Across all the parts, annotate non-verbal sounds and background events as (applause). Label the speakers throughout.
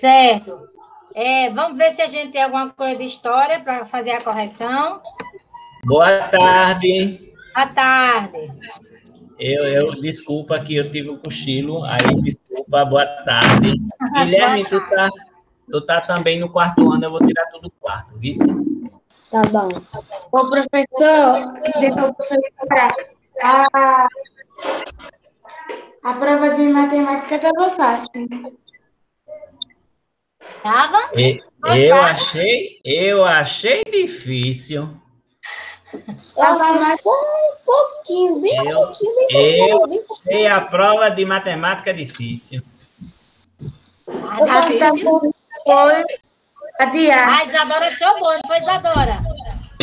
Speaker 1: Certo. É, vamos ver se a gente tem alguma coisa de história para fazer a correção.
Speaker 2: Boa tarde.
Speaker 1: Boa tarde.
Speaker 2: Eu, eu desculpa que eu tive um cochilo, aí desculpa, boa tarde. (laughs) Guilherme, tu tá, tu tá também no quarto ano, eu vou tirar tudo do quarto, viu?
Speaker 3: Tá bom.
Speaker 4: Ô, professor, a, a prova de matemática estava fácil.
Speaker 1: Tava?
Speaker 2: E- Eu achei, eu achei difícil.
Speaker 3: Tava mais um pouquinho, bem
Speaker 2: Eu-
Speaker 3: pouquinho, bem
Speaker 2: eu-
Speaker 3: pouquinho, pouquinho.
Speaker 2: Achei a prova de matemática difícil.
Speaker 1: Ah,
Speaker 3: Eu
Speaker 1: tá difícil.
Speaker 4: Foi adiar.
Speaker 1: A Isadora achou bom, não foi Isadora?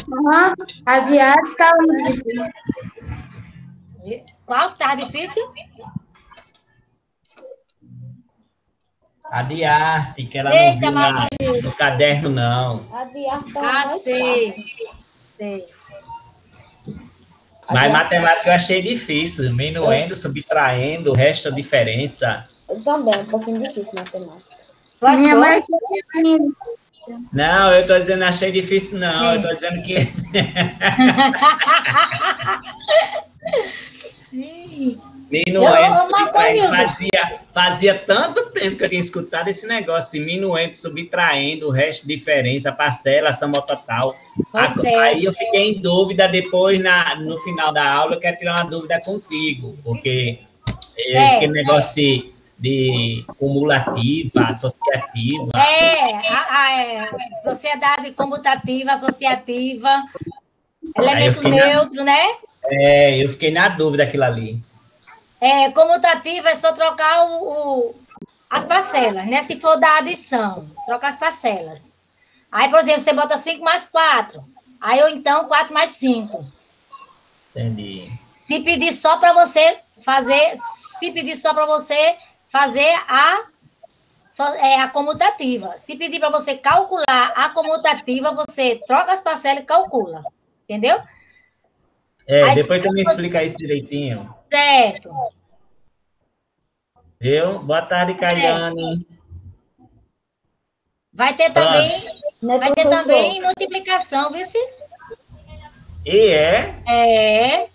Speaker 4: Aham, adiar estava muito difícil.
Speaker 1: Qual que tava difícil?
Speaker 2: A de arte, que ela
Speaker 1: Eita,
Speaker 2: não viu na- no caderno, não.
Speaker 3: Adiar tava
Speaker 1: Ah,
Speaker 3: mais
Speaker 1: sei.
Speaker 3: fácil.
Speaker 1: Sei.
Speaker 2: Mas matemática eu achei difícil. Minuendo, subtraindo, resto, diferença.
Speaker 3: Eu também, é um pouquinho difícil matemática.
Speaker 4: Minha mãe tinha
Speaker 2: Não, eu tô dizendo achei difícil, não.
Speaker 1: Sim.
Speaker 2: Eu tô dizendo que (laughs) (laughs) minuendo, subtraindo. Fazia, fazia tanto tempo que eu tinha escutado esse negócio. Minuendo, subtraindo, resto, diferença, parcela, soma total. A-
Speaker 1: é.
Speaker 2: Aí eu fiquei em dúvida depois, na, no final da aula, eu quero tirar uma dúvida contigo, porque é.
Speaker 1: É.
Speaker 2: aquele negócio de, de cumulativa, associativa.
Speaker 1: É, a, a- é, sociedade comutativa, associativa, elemento
Speaker 2: fiquei na-
Speaker 1: neutro, né?
Speaker 2: É, eu fiquei na dúvida aquilo ali.
Speaker 1: É, comutativa é só trocar o, o- as parcelas, né? Se for da adição, troca as parcelas. Aí, por exemplo, você bota 5 mais 4. Aí, ou então, 4 mais 5.
Speaker 2: Entendi.
Speaker 1: Se pedir só para você fazer, se pedir só para você fazer a, é, a comutativa. Se pedir para você calcular a comutativa, você troca as parcelas e calcula. Entendeu?
Speaker 2: É,
Speaker 1: Aí,
Speaker 2: depois tu me
Speaker 1: você-
Speaker 2: explica isso direitinho.
Speaker 1: Certo.
Speaker 2: Viu? Boa tarde, Caiane.
Speaker 1: Vai ter também,
Speaker 3: Né,
Speaker 1: vai ter também multiplicação, viu? se?
Speaker 2: E é,
Speaker 1: É.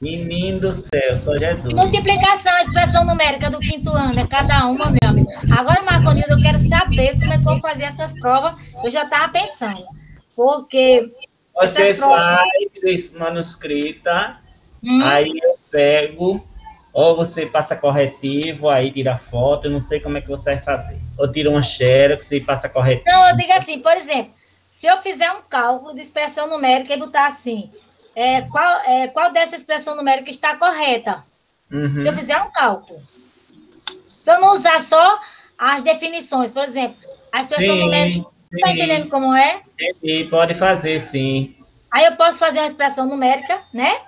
Speaker 2: menino do céu, sou Jesus.
Speaker 1: Multiplicação, expressão numérica do quinto ano, é cada uma, meu amigo. Agora, Marconildo, eu quero saber como é que eu vou fazer essas provas. Eu já estava pensando. Porque.
Speaker 2: Você
Speaker 1: provas-
Speaker 2: faz manuscrita,
Speaker 1: Hum,
Speaker 2: aí eu pego, ou você passa corretivo, aí tira foto, eu não sei como é que você vai fazer. Ou tira uma xerox e passa corretivo.
Speaker 1: Não, eu digo assim, por exemplo, se eu fizer um cálculo de expressão numérica e botar assim, é, qual, é, qual dessa expressão numérica está correta?
Speaker 2: Uhum.
Speaker 1: Se eu fizer um cálculo. Para eu não usar só as definições, por exemplo, a expressão numérica. Está
Speaker 2: sim,
Speaker 1: entendendo como é?
Speaker 2: entendi, pode fazer sim.
Speaker 1: Aí eu posso fazer uma expressão numérica, né?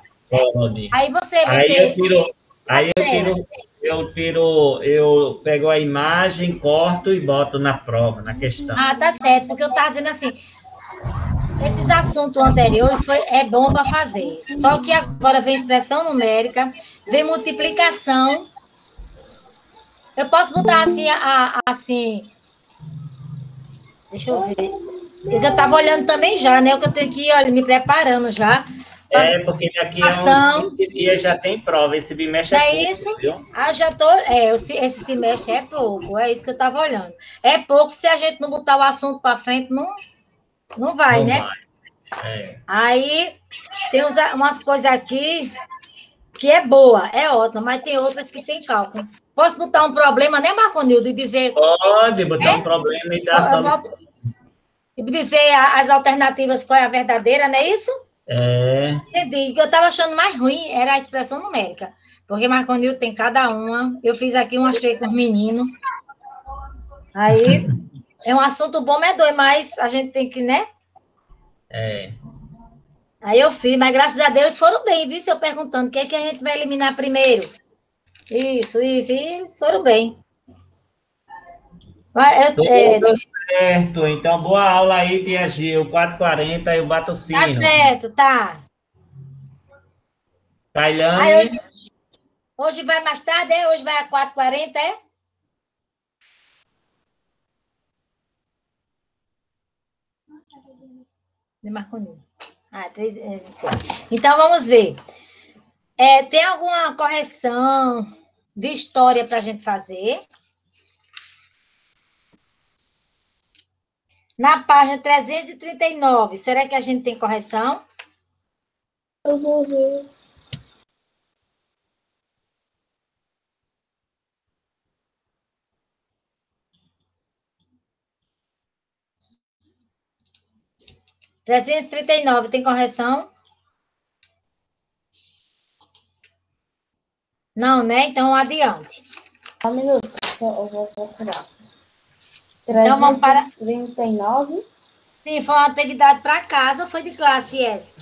Speaker 2: Pode.
Speaker 1: Aí você.
Speaker 2: Aí
Speaker 1: você
Speaker 2: eu tiro, aí eu tiro, eu tiro, eu pego a imagem, corto e boto na prova, na questão.
Speaker 1: Ah, tá certo, porque eu estava dizendo assim. Esses assuntos anteriores foi, é bom para fazer. Só que agora vem expressão numérica, vem multiplicação. Eu posso botar assim, a, a- assim. Deixa eu ver. Eu já estava olhando também já, né? Eu tenho que ir olha, me preparando já.
Speaker 2: É, porque daqui a
Speaker 1: Ação.
Speaker 2: uns 15 dias já tem prova, esse bimestre é
Speaker 1: é
Speaker 2: pouco,
Speaker 1: isso? Ah, já tô. É, esse semestre é pouco, é isso que eu estava olhando. É pouco se a gente não botar o assunto para frente, não, não vai,
Speaker 2: Não
Speaker 1: né?
Speaker 2: vai. É.
Speaker 1: Aí tem uns- umas coisas aqui que é boa, é ótima, mas tem outras que tem cálculo. Posso botar um problema, né, Marconildo, e dizer,
Speaker 2: Pode botar
Speaker 1: É?
Speaker 2: um problema e dar solução.
Speaker 1: e dizer as alternativas qual é a verdadeira, não é isso?
Speaker 2: É,
Speaker 1: Entendi. O que eu estava achando mais ruim era a expressão numérica. Porque Marconildo tem cada uma. Eu fiz aqui um achei com os meninos. Aí é um assunto bom, medonho, mas a gente tem que, né?
Speaker 2: é.
Speaker 1: Aí eu fiz, mas graças a Deus foram bem, viu? Se eu perguntando quem é que a gente vai eliminar primeiro. Isso, isso, e foram bem. Ah, é, então, é,
Speaker 2: Tudo certo. Então, boa aula aí, Tia Gil. 4h40, eu bato o tá sino.
Speaker 1: Tá certo, tá. Tailândia. Hoje, hoje, vai mais tarde, é? Hoje vai a 4h40, é? Me marcou nenhum. Ah, três, é, então, vamos ver. É, tem alguma correção de história para a gente fazer? Na página 339, será que a gente tem correção?
Speaker 3: Eu vou ver.
Speaker 1: Trezentos e trinta e nove, tem correção? Não, né? Então, adiante.
Speaker 3: Um minuto, eu vou procurar.
Speaker 1: Então, vamos para-
Speaker 3: 39.
Speaker 1: Sim, foi uma atividade para casa ou foi de classe essa?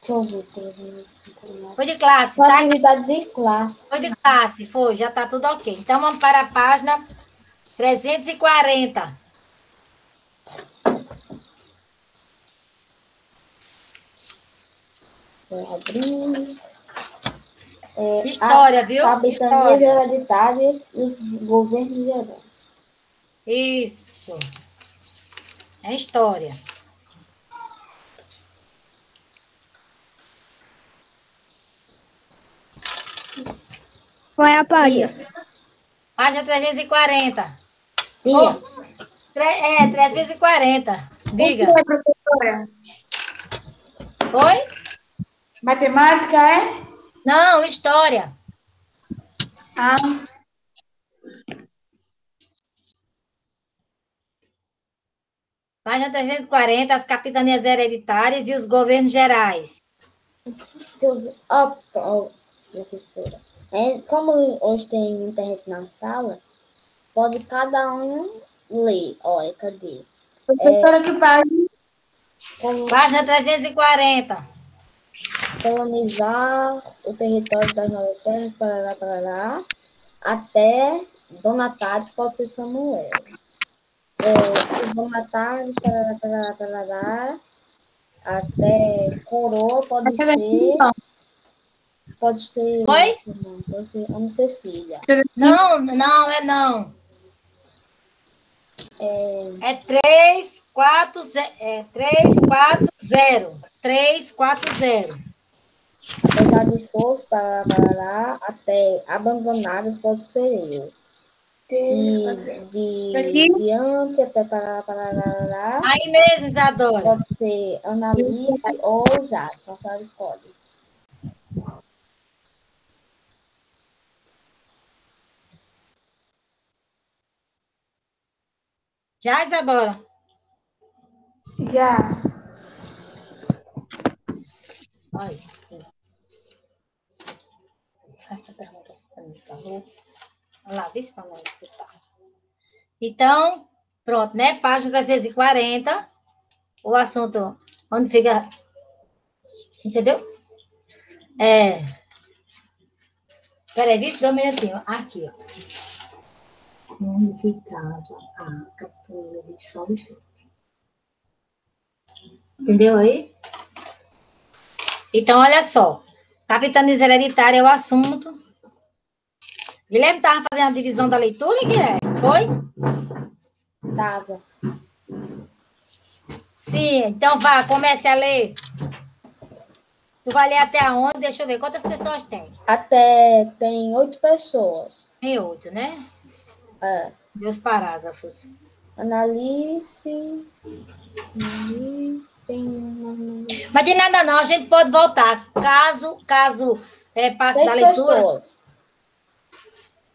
Speaker 3: Deixa eu ver. 339.
Speaker 1: Foi de classe,
Speaker 3: Foi
Speaker 1: tá?
Speaker 3: atividade de classe.
Speaker 1: Foi de classe, foi, já está tudo ok. Então, vamos para a página 340.
Speaker 3: Vou abrir. É,
Speaker 1: História, viu?
Speaker 3: a capitanias
Speaker 1: História.
Speaker 3: hereditárias e os governos gerais.
Speaker 1: Isso. É história.
Speaker 5: Qual é a página?
Speaker 1: Página 340.
Speaker 3: Tia,
Speaker 1: Tre- É, 340. Diga.
Speaker 4: O que é, professora?
Speaker 1: Foi?
Speaker 4: Matemática é?
Speaker 1: Não, história.
Speaker 4: Ah,
Speaker 1: Página 340, as capitanias hereditárias e os governos gerais.
Speaker 3: Ó, ó, professora. É, como hoje tem internet na sala, pode cada um ler. Olha, cadê?
Speaker 4: professora, que página?
Speaker 3: Como
Speaker 1: Página 340.
Speaker 3: colonizar o território das novas terras, parará, parará, até Donatário, pode ser Samuel. É, parará, parará, até Coroa, pode ser...
Speaker 4: não.
Speaker 3: Pode ser...
Speaker 1: Oi?
Speaker 3: Não, pode ser Ana Cecília.
Speaker 1: Não, não, é não.
Speaker 3: É,
Speaker 1: É 3, 4, 0. É 3, 4, 0. 3, 4, 0.
Speaker 3: apesar de até Abandonadas, pode ser eu. E diante até parará, parará, parará,
Speaker 1: Aí mesmo, Isadora.
Speaker 3: Pode ser Annalise ou Jadson, a senhora escolhe.
Speaker 1: Já, Isadora?
Speaker 4: Já.
Speaker 1: Olha. Faça a pergunta para mim, por favor. Olha lá, vê se para nós tá. Então, pronto, né? Página 340. O assunto onde fica. Entendeu? É. Peraí, viu? Dá um minutinho. Aqui, ó. Onde ficava a capoeira de sol. Entendeu aí? Então, olha só. Capitaniza hereditária é o assunto. Guilherme estava fazendo a divisão da leitura, Guilherme? Foi?
Speaker 3: Tava.
Speaker 1: Sim, então vá, comece a ler. Tu vai ler até onde? Deixa eu ver. Quantas pessoas tem?
Speaker 3: Até tem oito pessoas.
Speaker 1: Tem oito, né?
Speaker 3: É,
Speaker 1: Meus parágrafos.
Speaker 3: Annalise, tem uma-
Speaker 1: Mas de nada não, a gente pode voltar. Caso, caso é, passe
Speaker 3: seis
Speaker 1: da leitura,
Speaker 3: pessoas.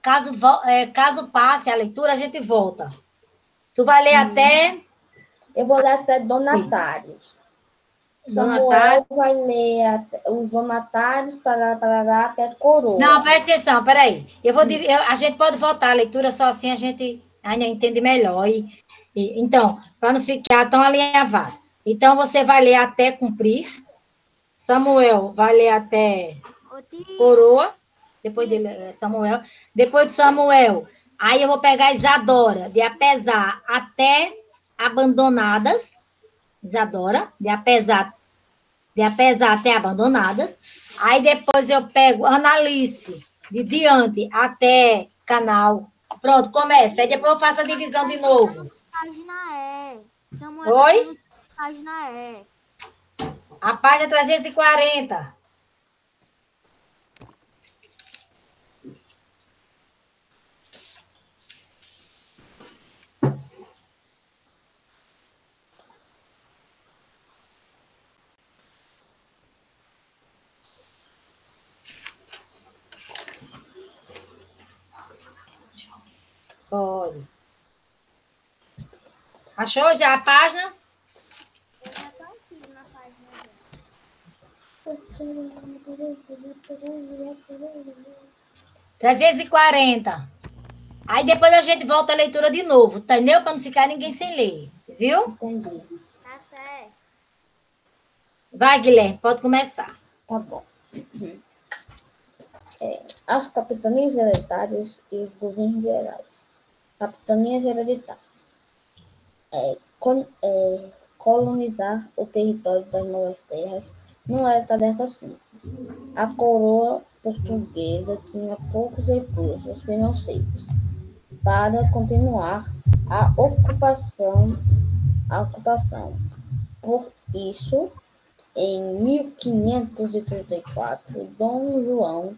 Speaker 1: Caso, é, caso passe a leitura, a gente volta. Tu vai ler até.
Speaker 3: Eu vou ler até Donatários. Samuel
Speaker 1: Donatário.
Speaker 3: vai ler até, os Donatários para, para até Coroa.
Speaker 1: Não, presta atenção, peraí. Eu vou, eu- a gente pode voltar a leitura só assim, a gente ainda entende melhor. E, e- então, para não ficar tão alinhavado. Então, você vai ler até cumprir. Samuel vai ler até coroa. Depois dele, é Samuel. Depois de Samuel, aí eu vou pegar Isadora, de apesar até abandonadas. Isadora, de apesar, de apesar até abandonadas. Aí depois eu pego Analice, de diante até canal. Pronto, começa. Aí depois eu faço a divisão de novo.
Speaker 5: Página é. Samuel
Speaker 1: Oi?
Speaker 5: tá Página é.
Speaker 1: A página 340. Pode. Achou já a página? Trezentos e quarenta. Aí depois a gente volta a leitura de novo, entendeu? Para não ficar ninguém sem ler, viu?
Speaker 3: Entendi.
Speaker 5: Tá certo.
Speaker 1: Vai, Guilherme, pode começar.
Speaker 3: Tá bom. É, as capitanias hereditárias e os governos gerais. Capitanias hereditárias. É, é, colonizar o território das novas terras não era tarefa simples. A coroa portuguesa tinha poucos recursos financeiros para continuar a ocupação, a ocupação. Por isso, em 1534, Dom João,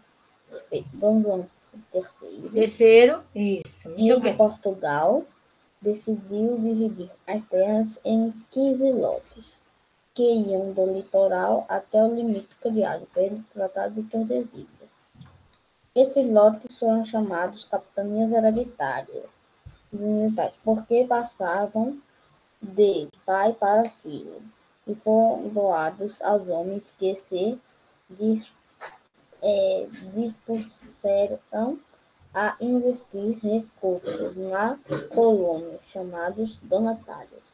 Speaker 3: Dom João III,
Speaker 1: Terceiro, isso. Muito
Speaker 3: em
Speaker 1: bem.
Speaker 3: Portugal, decidiu dividir as terras em 15 lotes, que iam do litoral até o limite criado pelo Tratado de Tordesilhas. Esses lotes foram chamados capitanias hereditárias, porque passavam de pai para filho e foram doados aos homens que se é, dispuseram a investir recursos na colônia, chamados donatários.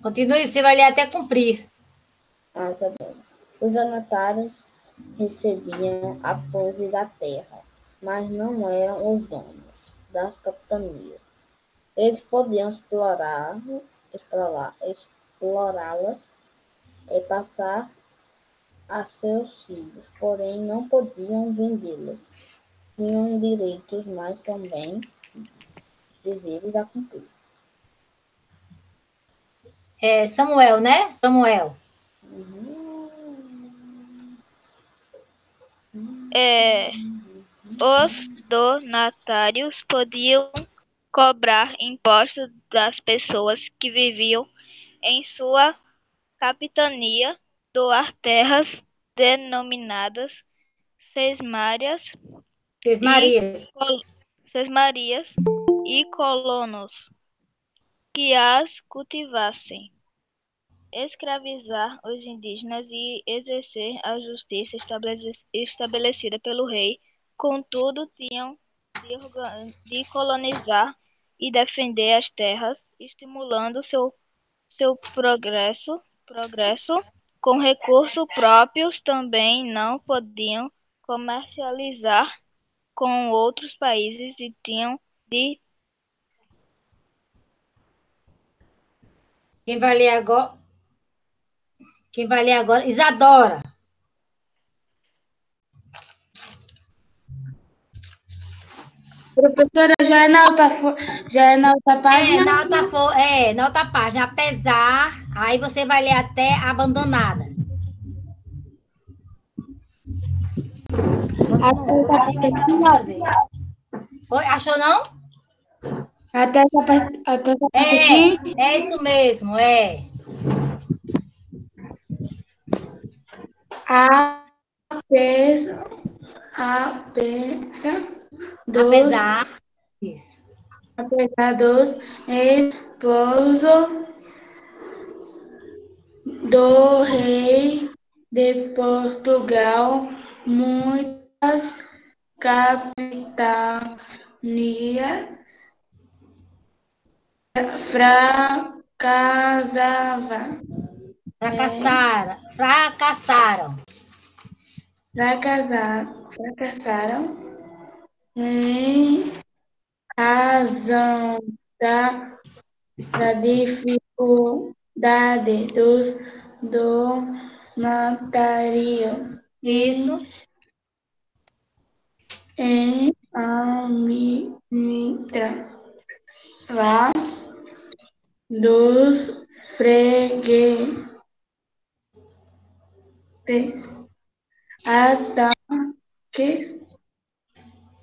Speaker 1: Continue, você vai ler até cumprir.
Speaker 3: Ah, tá bom. Os donatários recebiam a posse da terra, mas não eram os donos das capitanias. Eles podiam explorar, explorar, explorá-las e passar a seus filhos, porém não podiam vendê-las. Tinham direitos, mas também deveres a cumprir.
Speaker 1: É Samuel, né? Samuel.
Speaker 6: É, os donatários podiam cobrar impostos das pessoas que viviam em sua capitania, doar terras denominadas sesmárias,
Speaker 1: Sesmarias.
Speaker 6: sesmarias e colonos que as cultivassem, escravizar os indígenas e exercer a justiça estabelecida pelo rei. Contudo, tinham de, de colonizar e defender as terras, estimulando seu, seu progresso, progresso com recursos próprios, também não podiam comercializar com outros países e tinham de
Speaker 1: Quem vai ler agora? Quem vai ler agora? Isadora.
Speaker 4: Professora, já é na outra, já é na outra
Speaker 1: É,
Speaker 4: página?
Speaker 1: na outra, é, na outra página. Apesar, aí você vai ler até abandonada. Continua, aí vai ter que fazer. Oi, achou não?
Speaker 4: Até essa parte, até essa parte aqui?
Speaker 1: É, é isso mesmo, é.
Speaker 4: A pesa, a pesa dos,
Speaker 1: Apesar. Isso.
Speaker 4: apesar dos esposo do rei de Portugal, muitas capitanias fracassavam.
Speaker 1: Fracassaram. Fracassaram.
Speaker 4: fracassaram, fracassaram em razão da, da dificuldade dos donatários.
Speaker 1: Isso.
Speaker 4: em administrar dos fregueses, ataques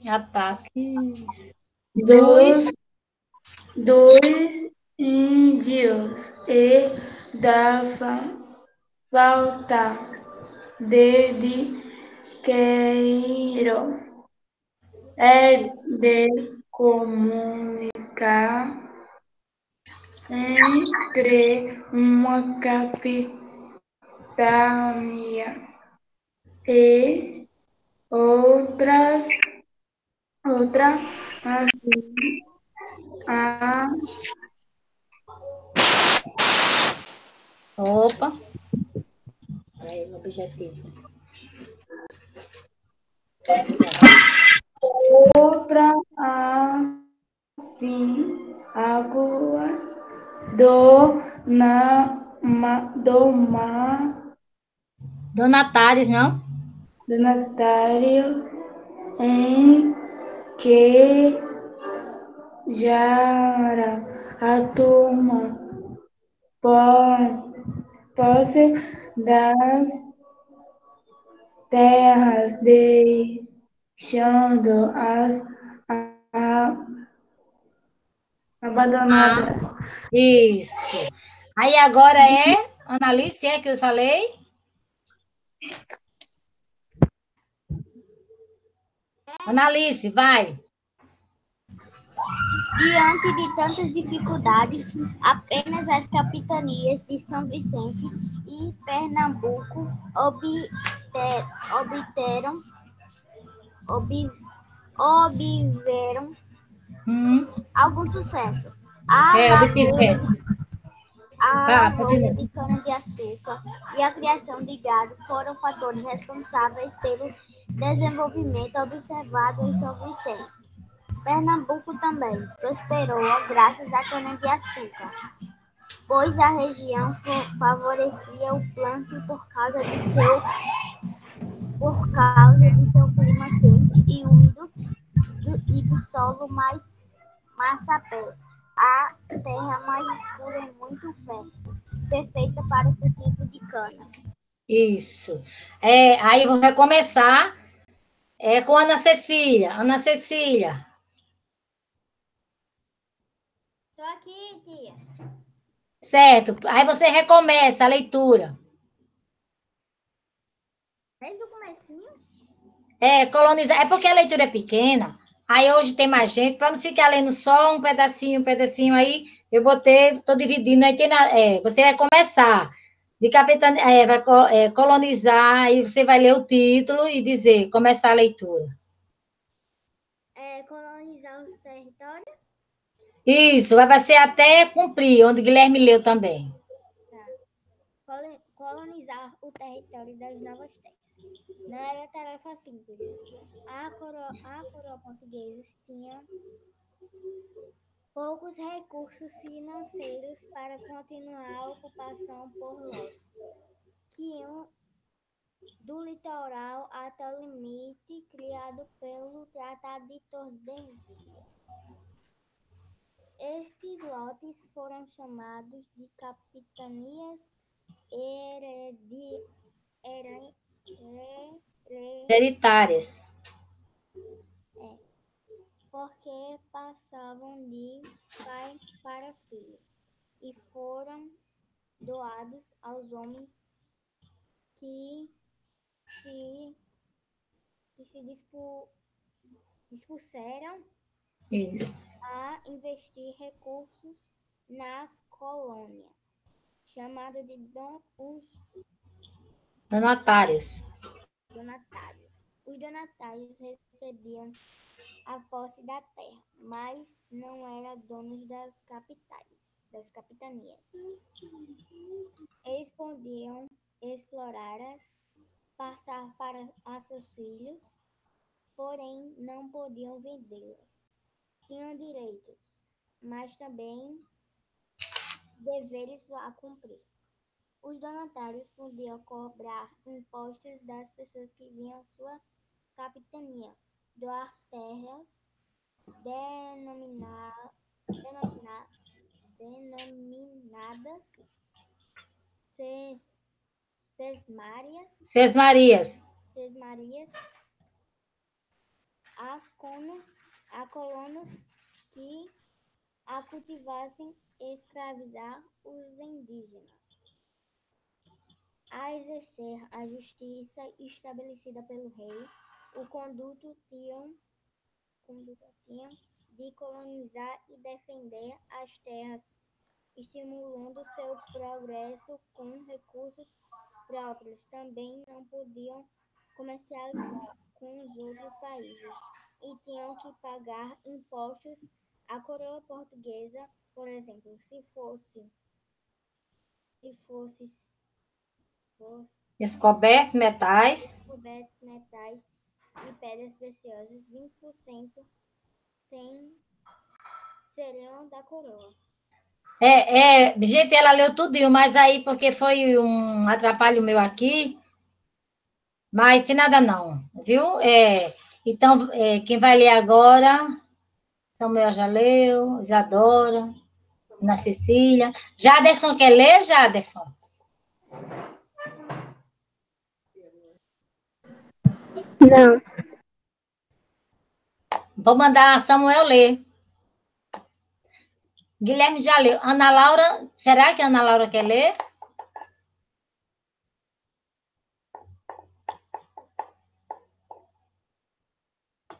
Speaker 1: Ataque.
Speaker 4: dos, dos índios e da fa- falta de dinheiro é de comunicar entre uma capitania e outras outra assim, a
Speaker 1: Opa. Aí, o objetivo.
Speaker 4: outra assim água do na ma, do mar
Speaker 1: Donatários, não?
Speaker 4: donatário em que já a turma po- posse das terras deixando as a- a- abandonadas.
Speaker 1: Isso. Aí agora é Analice, é que eu falei? Analice, vai.
Speaker 7: Diante de tantas dificuldades, apenas as capitanias de São Vicente e Pernambuco obte- obteram, ob- obtiveram
Speaker 1: Hum,
Speaker 7: algum sucesso. A
Speaker 1: é,
Speaker 7: lavoura-
Speaker 1: obtiver.
Speaker 7: A
Speaker 1: Vá,
Speaker 7: lavoura
Speaker 1: continua.
Speaker 7: de cana-de-açúcar e a criação de gado foram fatores responsáveis pelo desenvolvimento observado em São Vicente. Pernambuco também prosperou graças à cana-de-açúcar, pois a região favorecia o plantio por causa de seu por causa de seu clima quente e úmido do- e do solo mais massapé. A terra mais escura é muito fértil, perfeita para o cultivo de cana.
Speaker 1: Isso. É, aí vou recomeçar é, com Ana Cecília. Ana Cecília.
Speaker 7: Estou aqui, tia.
Speaker 1: Certo. Aí você recomeça a leitura.
Speaker 7: Desde o comecinho?
Speaker 1: É, colonizar. É porque a leitura é pequena. Aí hoje tem mais gente, para não ficar lendo só um pedacinho, um pedacinho aí, eu vou ter, estou dividindo, aí tem na- é, você vai começar de capitã, é, vai é, colonizar, aí você vai ler o título e dizer, começar a leitura.
Speaker 7: É, colonizar os territórios?
Speaker 1: Isso, vai ser até cumprir, onde Guilherme leu também.
Speaker 7: Colo- Colonizar o território das novas terras. Não era tarefa simples. A coroa, a coroa portuguesa tinha poucos recursos financeiros para continuar a ocupação por lotes, que iam do litoral até o limite criado pelo Tratado de Tordesilhas. Estes lotes foram chamados de capitanias heredi, here- here-
Speaker 1: Hereditárias.
Speaker 7: Porque passavam de pai para filho e foram doados aos homens que se, que se dispu, dispuseram
Speaker 1: Isso.
Speaker 7: a investir recursos na colônia, chamado de don, os
Speaker 1: Donatários.
Speaker 7: donatários. Os donatários recebiam a posse da terra, mas não eram donos das capitais, das capitanias. Eles podiam explorá-las, passar para a seus filhos, porém não podiam vendê-las. Tinham direitos, mas também deveres a cumprir. Os donatários podiam cobrar impostos das pessoas que vinham à sua capitania, doar terras, denominar, denominar, denominadas Ses, Sesmárias,
Speaker 1: Sesmarias.
Speaker 7: Sesmarias, a conos, a colonos que a cultivassem e escravizar os indígenas. A exercer a justiça estabelecida pelo rei, o conduto tinham, conduto tinham de colonizar e defender as terras, estimulando seu progresso com recursos próprios. Também não podiam comercializar com os outros países e tinham que pagar impostos à coroa portuguesa, por exemplo, se fosse se fosse, fosse
Speaker 1: Descobertos metais.
Speaker 7: cobertos metais e pedras preciosas, 20% sem seriam da coroa.
Speaker 1: É, é, gente, ela leu tudinho, mas aí, porque foi um atrapalho meu aqui, mas tem nada não, viu? É, então, é, quem vai ler agora, Samuel já leu, Isadora, Ana Cecília. Jaderson quer ler, Jaderson?
Speaker 5: Não.
Speaker 1: Vou mandar a Samuel ler. Guilherme já leu. Ana Laura, será que a Ana Laura quer ler?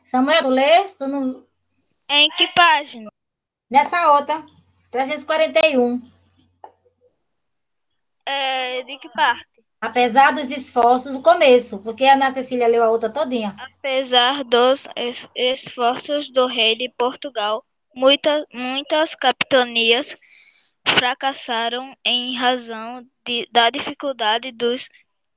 Speaker 1: Samuel, tu lê? Tu não...
Speaker 6: Em que página?
Speaker 1: Nessa outra, 341.
Speaker 6: É, de que parte?
Speaker 1: Apesar dos esforços, o começo, porque a Ana Cecília leu a outra todinha.
Speaker 6: Apesar dos es- esforços do rei de Portugal, muita, muitas capitanias fracassaram em razão de- da dificuldade dos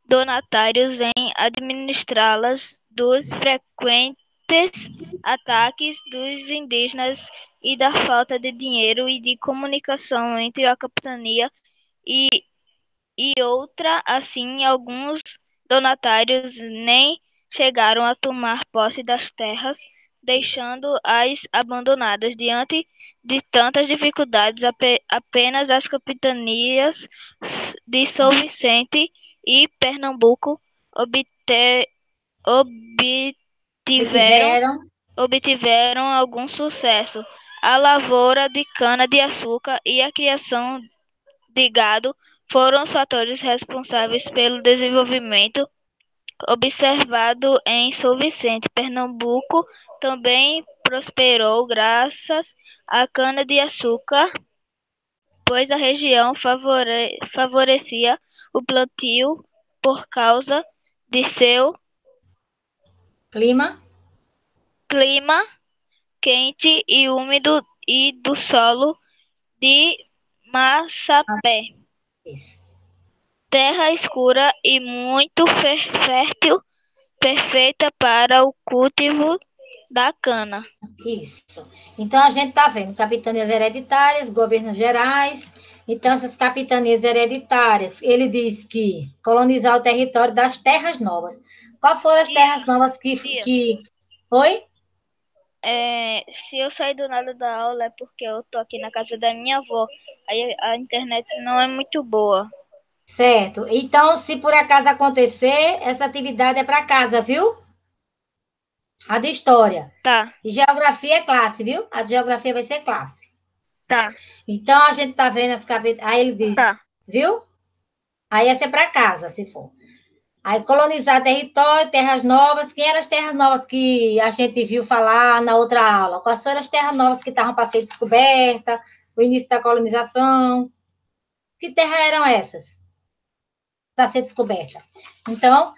Speaker 6: donatários em administrá-las, dos frequentes ataques dos indígenas e da falta de dinheiro e de comunicação entre a capitania e, e outra. Assim, alguns donatários nem chegaram a tomar posse das terras, deixando-as abandonadas diante de tantas dificuldades. ape- Apenas as capitanias de São Vicente e Pernambuco obtiveram
Speaker 1: Tiveram
Speaker 6: obtiveram algum sucesso. A lavoura de cana-de-açúcar e a criação de gado foram os fatores responsáveis pelo desenvolvimento observado em São Vicente. Pernambuco também prosperou graças à cana-de-açúcar, pois a região favore- favorecia o plantio por causa de seu
Speaker 1: clima.
Speaker 6: clima quente e úmido e do solo de Massapé.
Speaker 1: Isso.
Speaker 6: Terra escura e muito fé- fértil, perfeita para o cultivo da cana.
Speaker 1: Isso. Então, a gente está vendo capitanias hereditárias, governos gerais. Então, essas capitanias hereditárias, ele diz que colonizar o território das terras novas. Qual foram as terras novas que. Que... Oi?
Speaker 6: É, se eu sair do nada da aula é porque eu tô aqui na casa da minha avó. Aí a internet não é muito boa.
Speaker 1: Certo. Então, se por acaso acontecer, essa atividade é para casa, viu? A de história.
Speaker 6: Tá,
Speaker 1: E geografia é classe, viu? A de geografia vai ser classe.
Speaker 6: tá,
Speaker 1: Então, a gente está vendo as capitanias. Aí ele diz.
Speaker 6: tá.
Speaker 1: viu? Aí ia ser para casa, se for. Aí colonizar território, terras novas. Quem eram as terras novas que a gente viu falar na outra aula? Quais foram as terras novas que estavam para ser descoberta? O início da colonização? Que terras eram essas? Para ser descoberta. Então,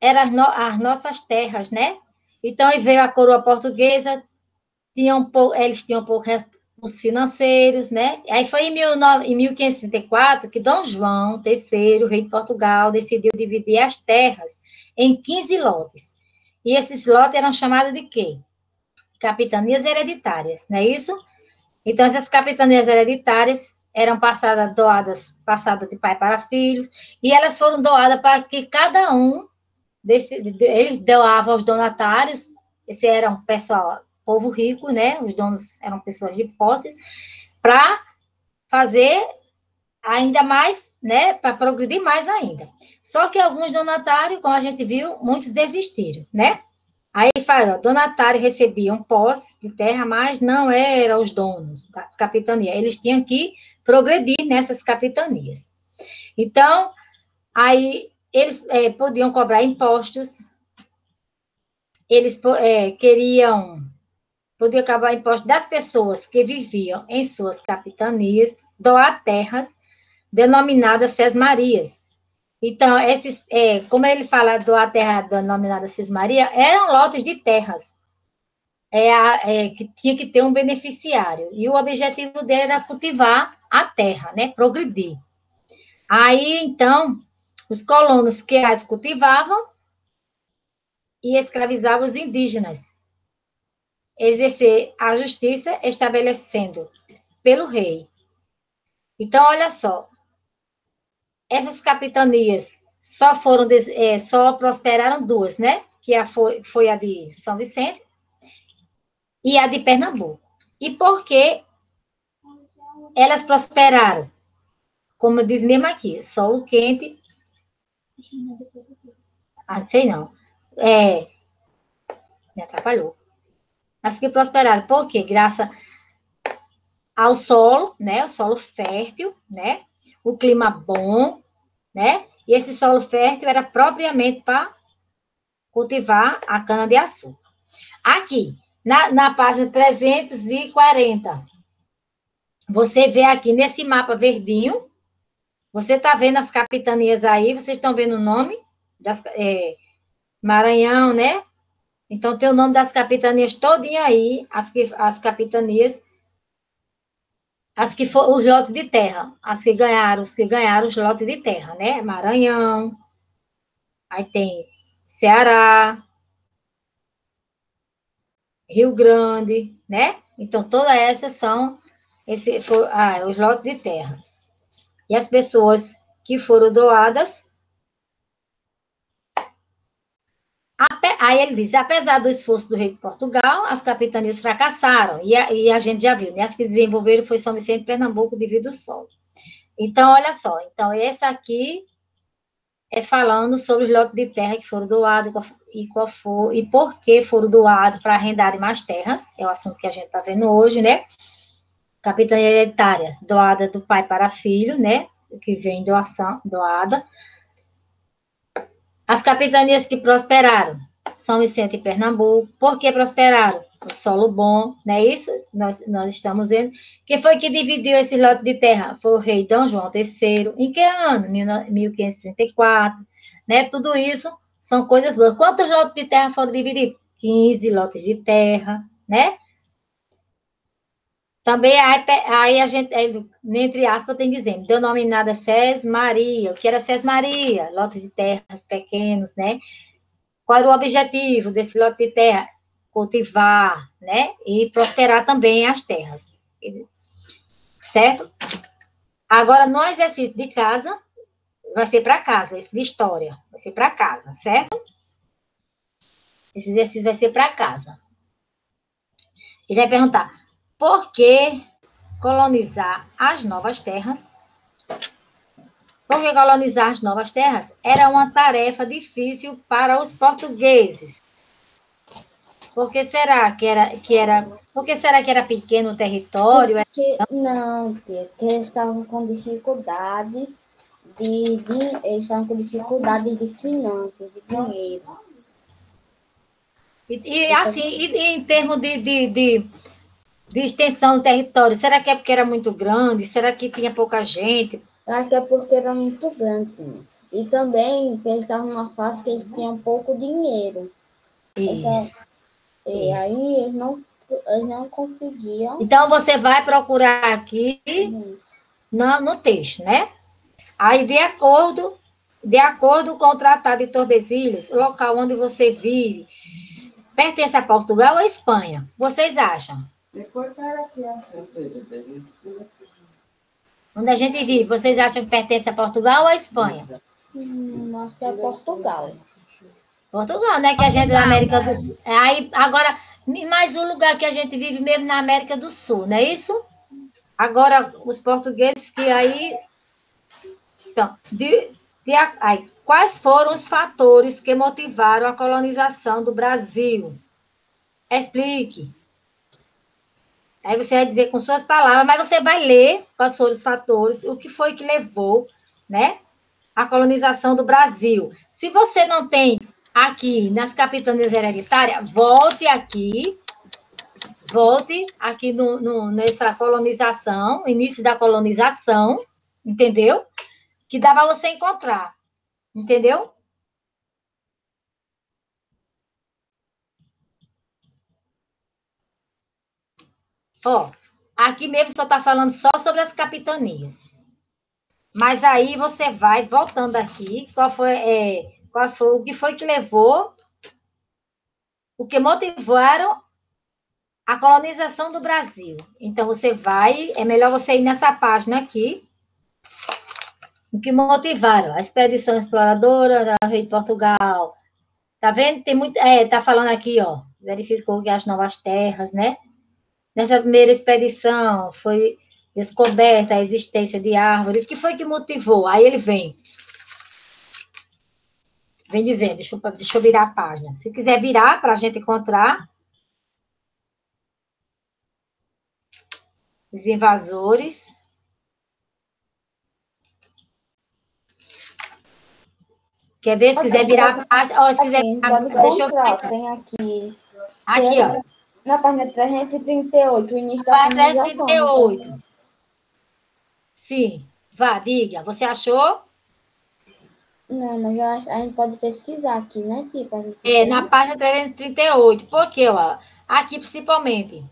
Speaker 1: eram as, no- as nossas terras, né? Então, veio a coroa portuguesa, tinham, eles tinham pouco recursos financeiros, né? Aí foi em, 19 em 1534 que Dom João III, rei de Portugal, decidiu dividir as terras em 15 lotes. E esses lotes eram chamados de quê? Capitanias hereditárias, não é isso? Então, essas capitanias hereditárias eram passadas, doadas, passadas de pai para filhos, e elas foram doadas para que cada um, desse, de- eles doavam aos donatários, esse era um pessoal, povo rico, né? Os donos eram pessoas de posses, para fazer ainda mais, né, para progredir mais ainda. Só que alguns donatários, como a gente viu, muitos desistiram, né? Aí fala, donatários recebiam posse de terra, mas não eram os donos das capitanias. Eles tinham que progredir nessas capitanias. Então, aí eles é, podiam cobrar impostos, eles é, queriam, podiam cobrar impostos das pessoas que viviam em suas capitanias, doar terras denominadas Sesmarias. Então, esses, é, como ele fala doar terra denominada Sesmaria, eram lotes de terras é, é, que tinha que ter um beneficiário. E o objetivo dele era cultivar a terra, né? Progredir. Aí, então, os colonos que as cultivavam e escravizavam os indígenas. Exercer a justiça estabelecendo pelo rei. Então, olha só, essas capitanias só foram, é, só prosperaram duas, né? Que a foi, foi a de São Vicente e a de Pernambuco. E por que elas prosperaram? Como diz mesmo aqui, solo quente. Ah, sei não. É, me atrapalhou. As que prosperaram, por quê? Graças ao solo, né? O solo fértil, né? O clima bom, né? E esse solo fértil era propriamente para cultivar a cana-de-açúcar. Aqui, na, na página 340, você vê aqui nesse mapa verdinho, você está vendo as capitanias aí, vocês estão vendo o nome das, é, Maranhão, né? Então, tem o nome das capitanias todinha aí, as, que, as capitanias, as que foram os lotes de terra, as que ganharam, os que ganharam os lotes de terra, né? Maranhão, aí tem Ceará, Rio Grande, né? Então, todas essas são esse, ah, os lotes de terra. E as pessoas que foram doadas Aí ele diz: apesar do esforço do rei de Portugal, as capitanias fracassaram. E a, e a gente já viu, né? As que desenvolveram foi São Vicente e Pernambuco devido ao sol. Então, olha só. Então, esse aqui é falando sobre os lotes de terra que foram doados e qual for, e por que foram doados para arrendarem mais terras. É o assunto que a gente está vendo hoje, né? Capitania hereditária, doada do pai para filho, né? Que vem doação, doada. As capitanias que prosperaram, são Vicente e Pernambuco. Por que prosperaram? O solo bom, não é isso? Nós, nós estamos vendo. Quem foi que dividiu esse lote de terra? Foi o rei Dom João III. Em que ano? 1534. Né? Tudo isso são coisas boas. Quantos lotes de terra foram divididos? 15 lotes de terra, né? Também aí, a gente, entre aspas, tem dizendo, denominada Cés Maria, o que era Cés Maria? Lotes de terras pequenos, né? Qual era o objetivo desse lote de terra? Cultivar, né? E prosperar também as terras. Certo? Agora, no exercício de casa, vai ser para casa, esse de história, vai ser para casa, certo? Esse exercício vai ser para casa. Ele vai perguntar: por que colonizar as novas terras porque colonizar as novas terras era uma tarefa difícil para os portugueses. Por que será que era que era? Por que será que era pequeno o território?
Speaker 3: Porque, não, porque eles estavam com dificuldade de, de eles estavam com dificuldade de finanças, de dinheiro.
Speaker 1: E, e assim, e, em termos de, de, de, de extensão do território, será que é porque era muito grande? Será que tinha pouca gente?
Speaker 3: Acho que é porque era muito grande. E também que eles estavam numa fase que eles tinham pouco dinheiro.
Speaker 1: Então, Isso.
Speaker 3: Então, e Isso. aí eles não, eles não conseguiam.
Speaker 1: Então você vai procurar aqui uhum. no, no texto, né? Aí, de acordo, de acordo com o Tratado de Tordesilhas, o local onde você vive pertence a Portugal ou a Espanha? Vocês acham? Onde a gente vive, vocês acham que pertence a Portugal ou a Espanha?
Speaker 3: Hum, acho que é Portugal.
Speaker 1: Portugal, né? Que a gente é da América do Sul. Aí, agora, mais um lugar que a gente vive mesmo na América do Sul, não é isso? Agora, os portugueses que aí Então, de, de, ai, quais foram os fatores que motivaram a colonização do Brasil? Explique. Aí você vai dizer com suas palavras, mas você vai ler quais foram os fatores, o que foi que levou, né, a colonização do Brasil. Se você não tem aqui nas capitanias hereditárias, volte aqui, volte aqui no, no, nessa colonização, início da colonização, entendeu? Que dá para você encontrar, entendeu? Ó, aqui mesmo só está falando só sobre as capitanias. Mas aí você vai voltando aqui, qual foi, é, qual foi o que foi que levou, o que motivaram a colonização do Brasil. Então você vai, é melhor você ir nessa página aqui, o que motivaram a expedição exploradora da Rei de Portugal. Tá vendo? Tem muito, é, tá falando aqui, ó, verificou que as novas terras, né? Nessa primeira expedição foi descoberta a existência de árvore. O que foi que motivou? Aí ele vem. Vem dizendo, deixa eu, deixa eu virar a página. Se quiser virar para a gente encontrar. Os invasores. Quer ver? Se quiser virar a página. Se quiser virar, deixa eu
Speaker 3: Tem aqui.
Speaker 1: Aqui, ó.
Speaker 3: Na página 338, o início da
Speaker 1: Página
Speaker 3: colonização.
Speaker 1: 338. Sim. Vá, diga. Você achou?
Speaker 3: Não, mas eu acho, a gente pode pesquisar aqui, né, gente
Speaker 1: É, na página 338. Por quê, ó? Aqui, principalmente.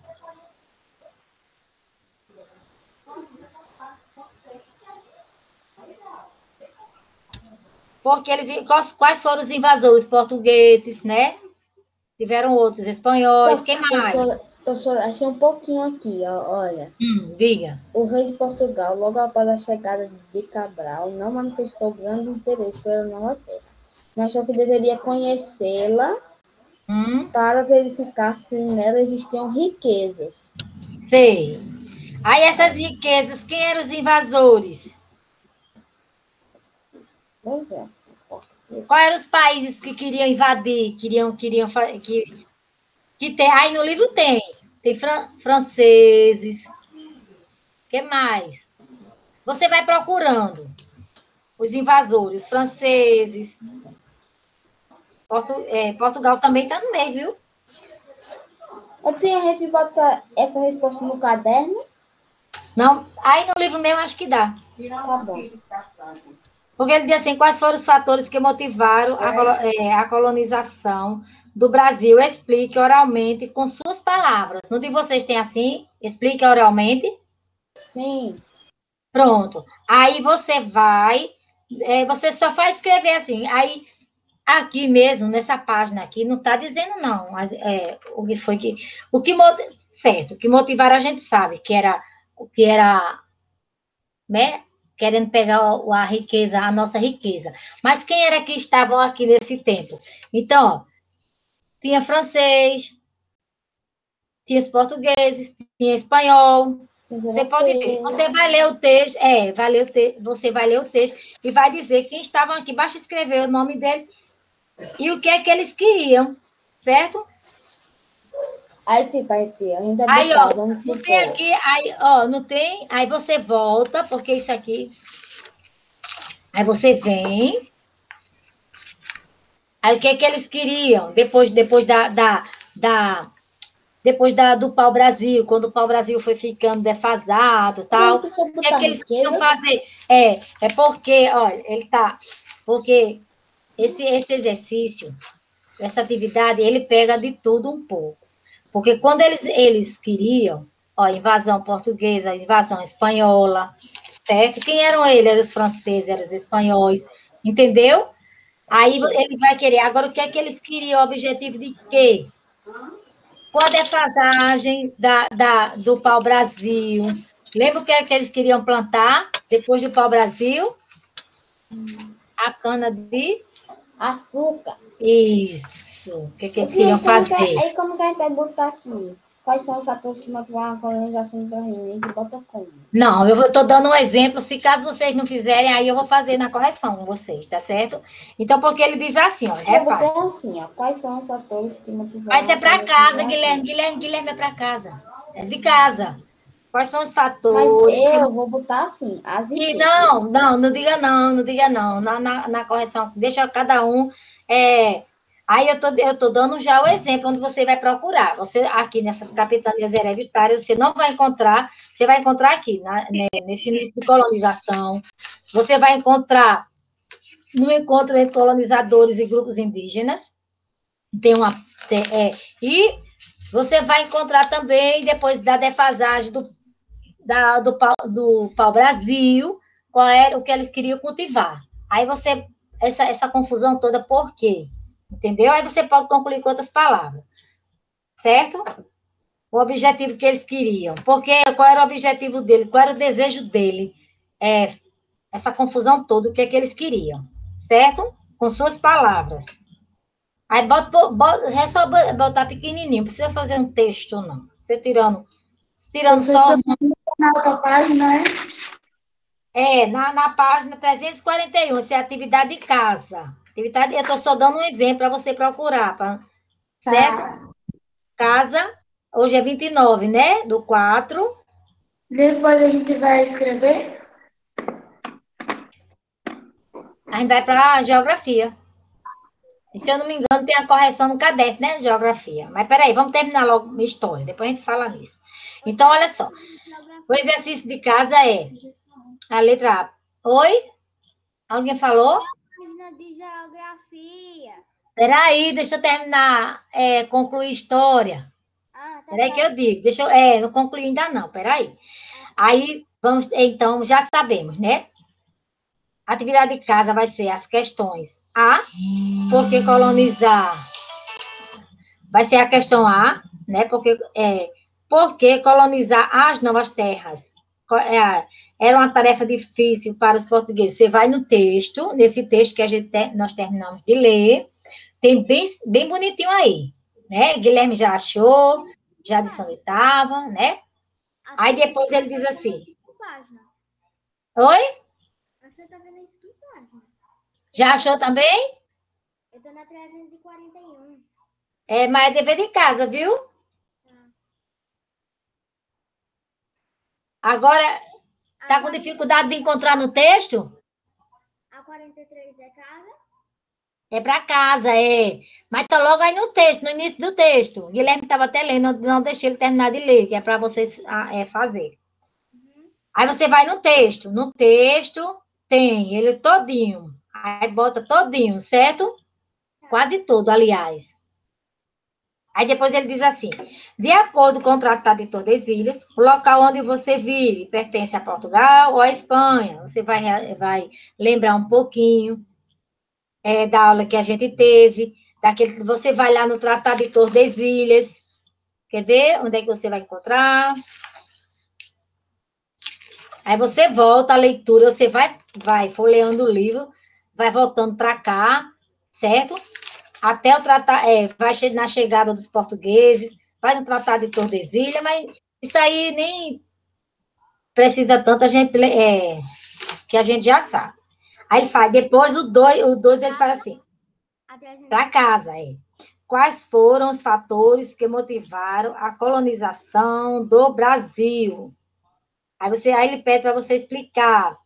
Speaker 1: Porque eles, quais, quais foram os invasores? Portugueses, né? Tiveram outros, espanhóis, quem mais?
Speaker 3: Professora, achei um pouquinho aqui, ó, olha.
Speaker 1: Hum, diga.
Speaker 3: O rei de Portugal, logo após a chegada de Cabral, não manifestou grande interesse pela nova terra. Mas achou que deveria conhecê-la
Speaker 1: Hum,
Speaker 3: para verificar se nela existiam riquezas.
Speaker 1: sei. Aí essas riquezas, quem eram os invasores?
Speaker 3: Pois é.
Speaker 1: Quais eram os países que queriam invadir, queriam, queriam que, que tem, aí no livro tem, tem fran- franceses, que mais? Você vai procurando os invasores, os franceses, Portu- é, Portugal também está no meio, viu?
Speaker 3: Assim, a gente bota essa resposta no caderno.
Speaker 1: Não, aí no livro mesmo acho que dá.
Speaker 3: Tá bom.
Speaker 1: Porque ele diz assim, quais foram os fatores que motivaram a, colo- é, a colonização do Brasil? Explique oralmente com suas palavras. No de vocês tem assim? Explique oralmente.
Speaker 3: Sim.
Speaker 1: Pronto. Aí você vai, é, você só faz escrever assim. Aí, aqui mesmo, nessa página aqui, não está dizendo não, mas é, o que foi que. O que certo, o que motivaram a gente sabe, que era o que era, né? Querendo pegar a riqueza, a nossa riqueza. Mas quem era que estavam aqui nesse tempo? Então, ó, tinha francês, tinha os portugueses, tinha espanhol, você pode ver. Você vai ler o texto, é, vai ler o te, você vai ler o texto e vai dizer quem estavam aqui. Basta escrever o nome deles e o que é que eles queriam, certo?
Speaker 3: Aí, tipo, aí, tia, a gente vai
Speaker 1: Aí,
Speaker 3: botar,
Speaker 1: ó,
Speaker 3: vamos
Speaker 1: não tem aqui, aí, ó, não tem, aí você volta, porque isso aqui. Aí você vem. Aí o que é que eles queriam? Depois, depois da, da, da depois da, do pau-brasil, quando o pau-brasil foi ficando defasado tal. O que é que eles queriam fazer? É, é porque, olha, ele tá. Porque esse, esse exercício, essa atividade, ele pega de tudo um pouco. Porque quando eles, eles queriam, ó, invasão portuguesa, invasão espanhola, certo? Quem eram eles? Eram os franceses, eram os espanhóis, entendeu? Aí ele vai querer. Agora, o que é que eles queriam? O objetivo de quê? Com a defasagem da, da, do pau-brasil. Lembra o que é que eles queriam plantar depois do pau-brasil? A cana de...
Speaker 3: Açúcar.
Speaker 1: Isso. O que, é que eles queriam
Speaker 3: que-
Speaker 1: fazer?
Speaker 3: aí como que a gente vai botar aqui? Quais são os fatores que motivaram a colonização do Brasil? E bota como?
Speaker 1: Não, eu estou dando um exemplo. Se caso vocês não fizerem, aí eu vou fazer na correção com vocês, tá certo? Então, porque ele diz assim, ó,
Speaker 3: Eu botei assim, ó. Quais são os fatores que motivaram
Speaker 1: ser
Speaker 3: a
Speaker 1: para casa? Guilherme. Guilherme, Guilherme é para casa. É de casa. Quais são os
Speaker 3: Mas
Speaker 1: fatores? que
Speaker 3: eu vou botar assim, as
Speaker 1: E não, não, não diga não, não diga não. Na, na, na correção, deixa cada um. é, aí eu tô, eu tô dando já o exemplo onde você vai procurar. Você, aqui nessas capitanias hereditárias, você não vai encontrar, você vai encontrar aqui, na- né, nesse início de colonização, você vai encontrar no encontro entre colonizadores e grupos indígenas. Tem uma. tem- é, e você vai encontrar também, depois da defasagem do, da, do, pau, do pau-brasil, qual era o que eles queriam cultivar. Aí você, essa, essa confusão toda, por quê? Entendeu? Aí você pode concluir com outras palavras. Certo? O objetivo que eles queriam. Porque qual era o objetivo dele? Qual era o desejo dele? É, essa confusão toda, o que é que eles queriam. Certo? Com suas palavras. Aí bota, bota, é só botar pequenininho, não precisa fazer um texto, não. Você tirando, tirando só
Speaker 4: Na outra página, né?
Speaker 1: É, na, na página 341, isso é atividade de casa. Atividade, eu estou só dando um exemplo para você procurar, pra- certo? Casa, hoje é 29, né? Do 4.
Speaker 4: Depois a gente vai escrever.
Speaker 1: A gente vai para a geografia. E se eu não me engano, tem a correção no caderno, né? Geografia. Mas peraí, vamos terminar logo a história, depois a gente fala nisso. Então, olha só. O exercício de casa é a letra A. Oi? Alguém falou?
Speaker 7: Página de geografia.
Speaker 1: Peraí, deixa eu terminar, é, concluir a história.
Speaker 7: Ah, tá
Speaker 1: Peraí que eu digo. Deixa eu, é, não concluí ainda não, peraí. Aí, vamos, então, já sabemos, né? Atividade de casa vai ser as questões A, porque colonizar vai ser a questão A, né? Porque, é, por que colonizar as novas terras? É, era uma tarefa difícil para os portugueses. Você vai no texto, nesse texto que a gente te- nós terminamos de ler, tem bem, bem bonitinho aí, né? Guilherme já achou, já disse onde estava, né? Aí depois ele diz assim,
Speaker 7: páginas.
Speaker 1: oi?
Speaker 7: Você tá vendo isso que página?
Speaker 1: Já achou também?
Speaker 7: Eu tô na 341.
Speaker 1: É, mas é dever de casa, viu? Agora, tá com dificuldade de encontrar no texto?
Speaker 7: A 43 é casa?
Speaker 1: É para casa, é. Mas tá logo aí no texto, no início do texto. Guilherme estava até lendo, não- deixei ele terminar de ler, que é para vocês ah, é, fazer. Aí você vai no texto. No texto tem ele todinho. Aí bota todinho, certo? Quase todo, aliás. Aí depois ele diz assim: de acordo com o Tratado de Tordesilhas, o local onde você vive pertence a Portugal ou à Espanha. Você vai, vai lembrar um pouquinho é, da aula que a gente teve, daquele, você vai lá no Tratado de Tordesilhas. Quer ver onde é que você vai encontrar? Aí você volta à leitura, você vai, vai folheando o livro, vai voltando para cá, certo? Até o tratar, é, vai na chegada dos portugueses, vai no Tratado de Tordesilhas, mas isso aí nem precisa tanto, a gente, é, que a gente já sabe. Aí ele faz, depois o 2, o dois ele fala assim,
Speaker 7: A 341.
Speaker 1: para casa, é. Quais foram os fatores que motivaram a colonização do Brasil? Aí, você, aí ele pede para você explicar.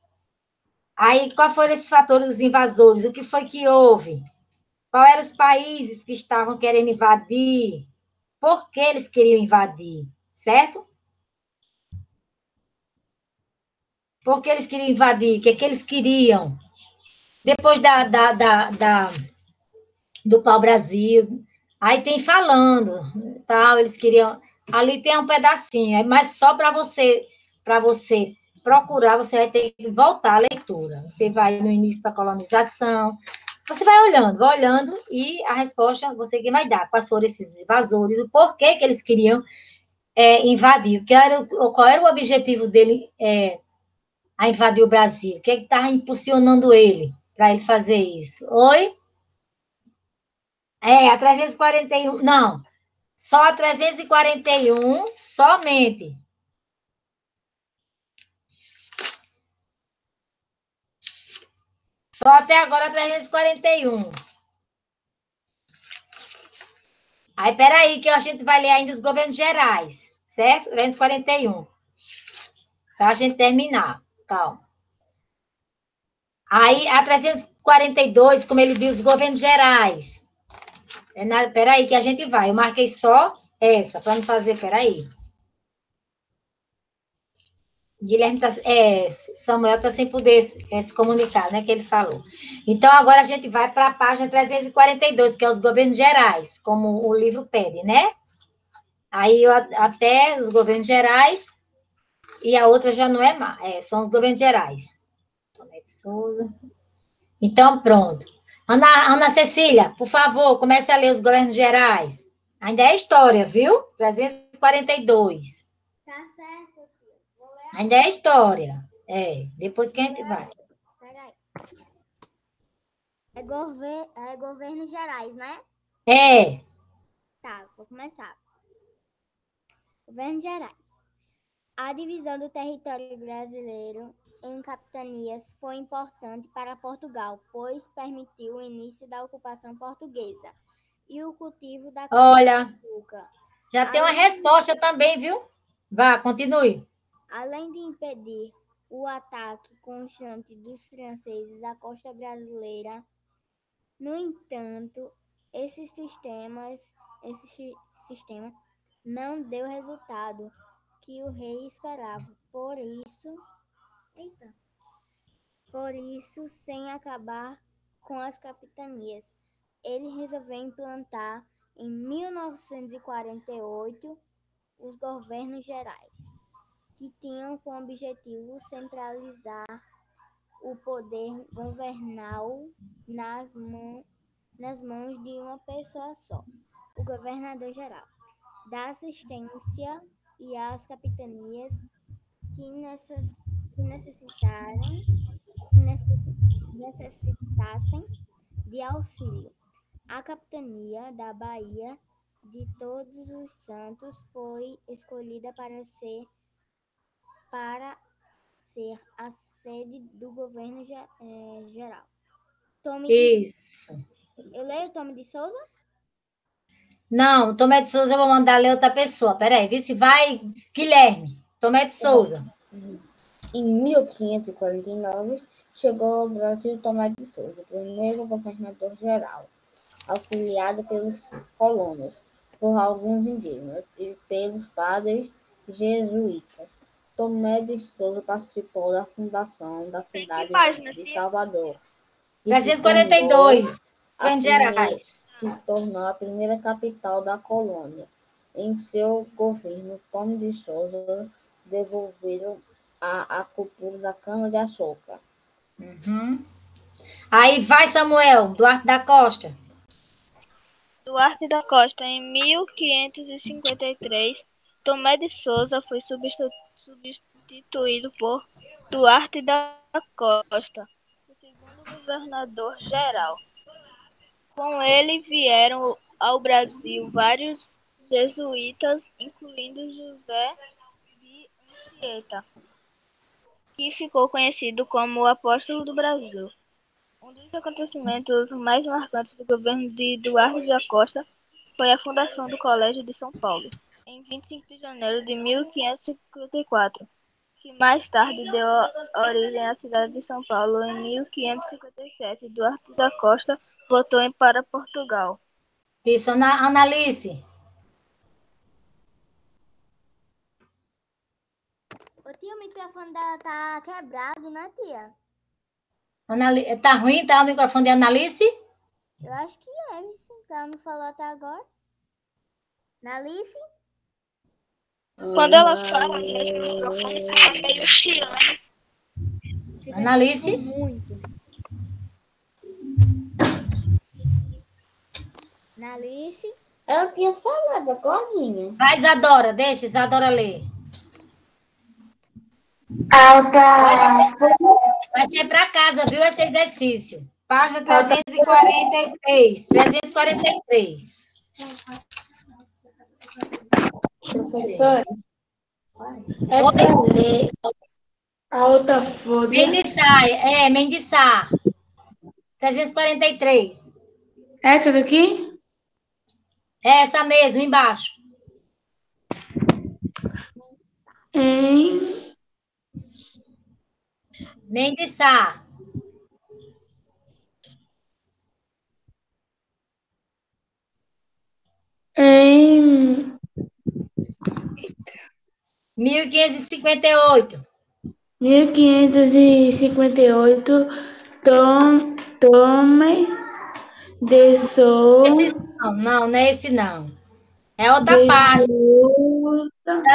Speaker 1: Aí, qual foram esses fatores dos invasores? O que foi que houve? Quais eram os países que estavam querendo invadir? Por que eles queriam invadir? Certo? Por que eles queriam invadir? O que, é que eles queriam? Depois da, da, da, da do pau-brasil, aí tem falando, tal, eles queriam... Ali tem um pedacinho, é mas só para você para você procurar, você vai ter que voltar à leitura. Você vai no início da colonização, você vai olhando, vai olhando, e a resposta você que vai dar. Quais foram esses invasores, o porquê que eles queriam é, invadir, que era, qual era o objetivo dele é, a invadir o Brasil, o que estava impulsionando ele para ele fazer isso. Oi? É, a 341, não, Só a 341, somente. Só até agora 341. Aí, peraí, que a gente vai ler ainda os governos gerais, certo? 341. Para a gente terminar. Calma. Aí, a 342, como ele viu, os governos gerais. É peraí, que a gente vai. Eu marquei só essa, para não fazer, peraí. Guilherme tá, é, Samuel está sem poder é, se comunicar, né? Que ele falou. Então, agora a gente vai para a página 342, que é os governos gerais, como o livro pede, né? Aí até os governos gerais, e a outra já não é mais, é, são os governos gerais. Então, pronto. Ana, Ana Cecília, por favor, comece a ler os governos gerais. Ainda é história, viu? 342.
Speaker 7: Tá certo, Vou ler
Speaker 1: Ainda é história. É, depois que a gente vai.
Speaker 7: Peraí. É, gover é governos gerais, né?
Speaker 1: É.
Speaker 7: Tá, vou começar. Governos gerais. A divisão do território brasileiro em capitanias foi importante para Portugal, pois permitiu o início da ocupação portuguesa e o cultivo da
Speaker 1: Olha, já tem uma resposta também, viu? Vá, continue.
Speaker 7: Além de impedir o ataque constante dos franceses à costa brasileira, no entanto, esses sistemas, esse sistema não deu resultado que o rei esperava. Por isso, Eita. Por isso, sem acabar com as capitanias, ele resolveu implantar em 1948 os governos gerais, que tinham como objetivo centralizar o poder governal nas, mão, nas mãos de uma pessoa só, o governador geral, da assistência e as capitanias que nessas que necessitarem, necessitassem de auxílio. A capitania da Bahia de Todos os Santos foi escolhida para ser para ser a sede do governo é, geral.
Speaker 1: Tome Isso.
Speaker 7: De... Eu leio Tome de Souza?
Speaker 1: Não, Tomé de Souza eu vou mandar ler outra pessoa. Peraí, vê se vai. Guilherme, Tomé de Souza.
Speaker 3: Em 1549, chegou ao Brasil Tomás de Souza, primeiro governador-geral, auxiliado pelos colonos, por alguns indígenas e pelos padres jesuítas. Tomé de Souza participou da fundação da cidade de Salvador.
Speaker 1: 342, Minas Gerais.
Speaker 3: Que se tornou a primeira capital da colônia. Em seu governo, Tomé de Souza devolveram a, a cultura da cana-de-açúcar.
Speaker 1: Uhum. Aí vai, Samuel, Duarte da Costa.
Speaker 6: Duarte da Costa, em 1553, Tomé de Souza foi substituído por Duarte da Costa, o segundo governador geral. Com ele vieram ao Brasil vários jesuítas, incluindo José de Anchieta que ficou conhecido como o Apóstolo do Brasil. Um dos acontecimentos mais marcantes do governo de Duarte da Costa foi a fundação do Colégio de São Paulo, em 25 de janeiro de 1554, que mais tarde deu origem à cidade de São Paulo. Em 1557, Duarte da Costa voltou para Portugal.
Speaker 1: Isso, Analice.
Speaker 7: Ô tia, o microfone dela tá quebrado, né, tia?
Speaker 1: Anali... Tá ruim, tá? O microfone de Analice?
Speaker 7: Eu acho que é, isso. Ela não falou até agora. Analice?
Speaker 6: Quando ela fala, gente, o microfone fica meio chiando.
Speaker 1: Analice?
Speaker 7: Muito. Analice?
Speaker 3: Ela tinha falado agora.
Speaker 1: Vai, Isadora, deixa Isadora ler.
Speaker 4: Alta.
Speaker 1: Vai ser para casa, viu, esse exercício. Página 343. 343.
Speaker 4: Professora, é ler a outra folha.
Speaker 1: Mendissá, é, Mendissá. 343.
Speaker 4: É tudo aqui?
Speaker 1: É essa mesmo, embaixo.
Speaker 4: Em
Speaker 1: Mendissá.
Speaker 4: em
Speaker 1: 1558.
Speaker 4: 1558, tom, tome de
Speaker 1: não, não, não é esse não. É outra
Speaker 4: de
Speaker 1: página.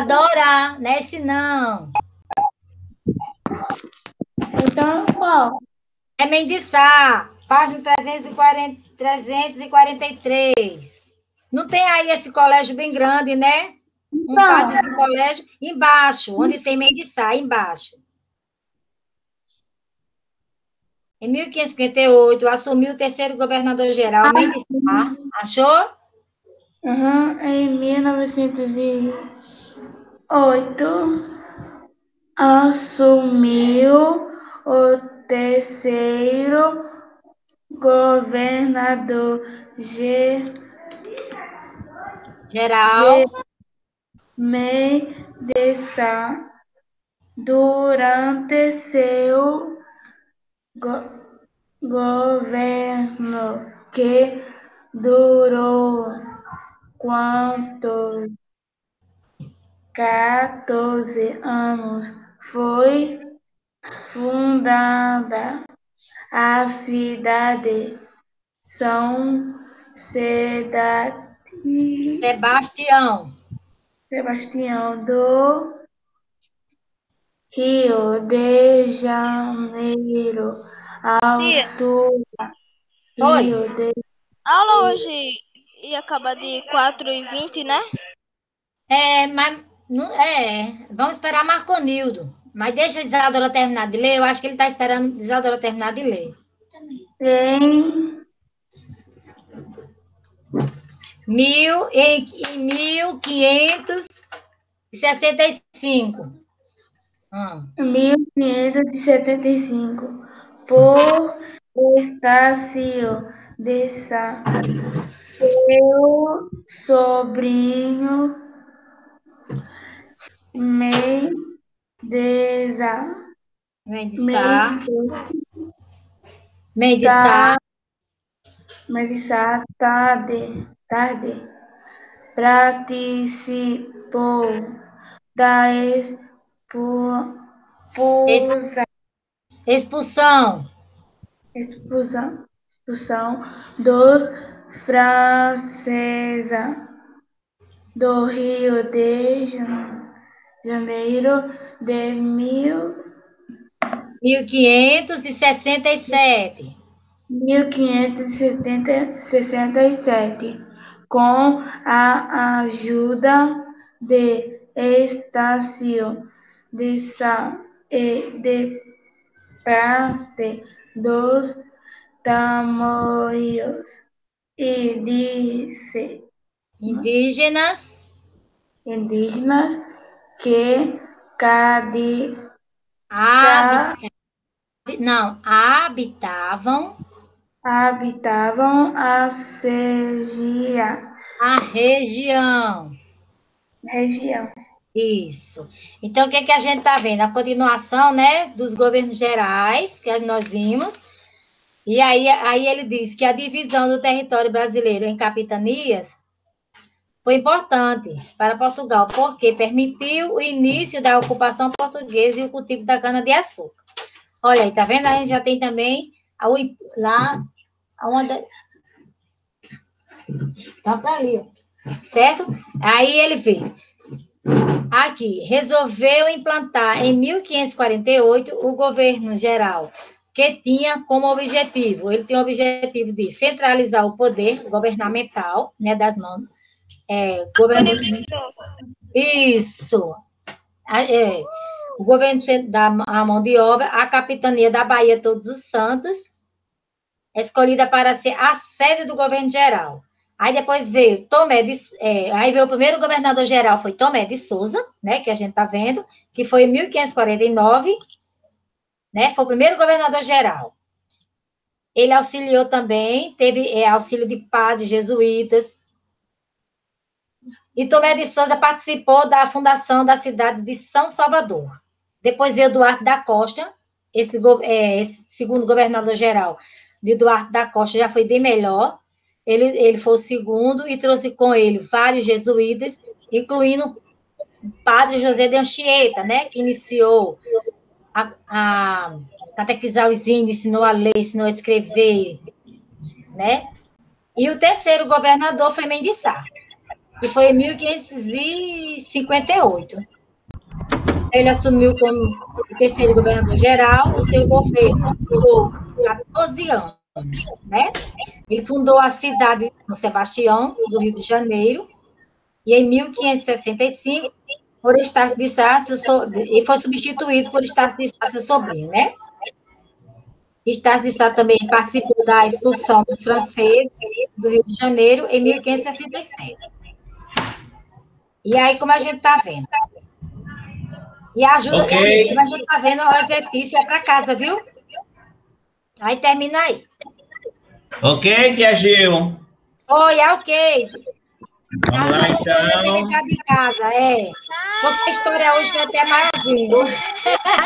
Speaker 1: Dora, não é esse não.
Speaker 4: Então, qual?
Speaker 1: É Mendissá, página 340, 343. Não tem aí esse colégio bem grande, né? Um
Speaker 4: Não.
Speaker 1: pátio de colégio embaixo, onde tem Mendissá, embaixo. Em 1558, assumiu o terceiro governador-geral, Mendissá. Achou?
Speaker 4: Uhum, em 1908, assumiu o terceiro governador G.
Speaker 1: Geral.
Speaker 4: Mendonça durante seu go- governo, que durou quantos 14 anos, foi fundada a cidade São
Speaker 1: Sebastião.
Speaker 4: Sebastião do Rio de Janeiro, altura
Speaker 1: Oi.
Speaker 4: Rio de
Speaker 6: A aula hoje ia acabar de 4 e 20 né?
Speaker 1: É, mas não, é, vamos esperar Marconildo. Mas deixa a Isadora terminar de ler. Eu acho que ele está esperando a Isadora terminar de ler.
Speaker 4: em
Speaker 1: Mil, em, em 1565. Ah,
Speaker 4: 1575 por Estácio de Sá, seu sobrinho Mendeza.
Speaker 1: Mendissá.
Speaker 4: Mendeza.
Speaker 1: Mendissá.
Speaker 4: Melissa tarde, participou da expusa-
Speaker 1: Expulsão.
Speaker 4: expulsão, expulsão dos franceses do Rio de Jan- Janeiro de mil
Speaker 1: 1567.
Speaker 4: 1567, com a ajuda de Estácio de Sá e de parte dos tamoios e disse
Speaker 1: Indígenas.
Speaker 4: indígenas que cadi,
Speaker 1: Habita, não, habitavam
Speaker 4: habitavam a Sergia,
Speaker 1: a região.
Speaker 4: região.
Speaker 1: Isso. Então, o que, é que a gente está vendo? A continuação, né, dos governos gerais, que nós vimos. E aí, aí ele diz que a divisão do território brasileiro em capitanias foi importante para Portugal, porque permitiu o início da ocupação portuguesa e o cultivo da cana-de-açúcar. Olha aí, tá vendo? A gente já tem também a lá, onde... Tá para ali, certo? Aí ele vê. Aqui, resolveu implantar em 1548 o governo geral, que tinha como objetivo, ele tem o objetivo de centralizar o poder governamental, né, das mãos, é, governo, isso, é, o governo da mão de obra, a capitania da Bahia Todos os Santos, escolhida para ser a sede do governo geral. Aí depois veio Tomé de, é, aí veio o primeiro governador geral, foi Tomé de Souza, né, que a gente está vendo, que foi em 1549, né, foi o primeiro governador geral. Ele auxiliou também, teve é, auxílio de padres jesuítas. E Tomé de Souza participou da fundação da cidade de São Salvador. Depois veio Duarte da Costa, esse, é, esse segundo governador geral de Duarte da Costa já foi bem melhor. Ele, ele foi o segundo e trouxe com ele vários jesuítas, incluindo o padre José de Anchieta, né, que iniciou a, a catequizar os índios, ensinou a ler, ensinou a escrever, né? E o terceiro governador foi Mendiçá, que foi em 1558. Ele assumiu como terceiro governador geral, o seu governo durou 14 anos, né? Ele fundou a cidade de São Sebastião, do Rio de Janeiro, e em 1565, por Estácio de Sá, e foi substituído por Estácio de Sá, seu sobrinho, né? Estácio de Sá também participou da expulsão dos franceses do Rio de Janeiro em 1567. E aí, como a gente está vendo, e ajuda, okay. a gente tá vendo o exercício, é para casa, viu? Aí termina aí.
Speaker 2: Ok, Tia Gil?
Speaker 1: Oi, é ok.
Speaker 2: Vamos lá, então.
Speaker 1: Ficar de casa, é. Porque a história hoje é até maiorzinho.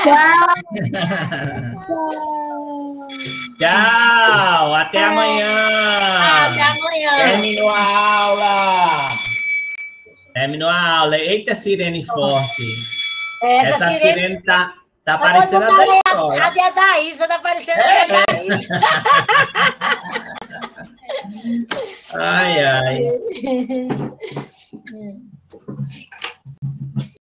Speaker 2: Tchau. (laughs) Tchau. Até amanhã.
Speaker 1: Até amanhã.
Speaker 2: Terminou a aula. Terminou a aula. Eita, sirene forte. Essa, Essa sirene, sirene tá, tá parecendo a da escola.
Speaker 1: A, a da Isa tá parecendo é. a da Isa.
Speaker 2: ai, ai. (laughs)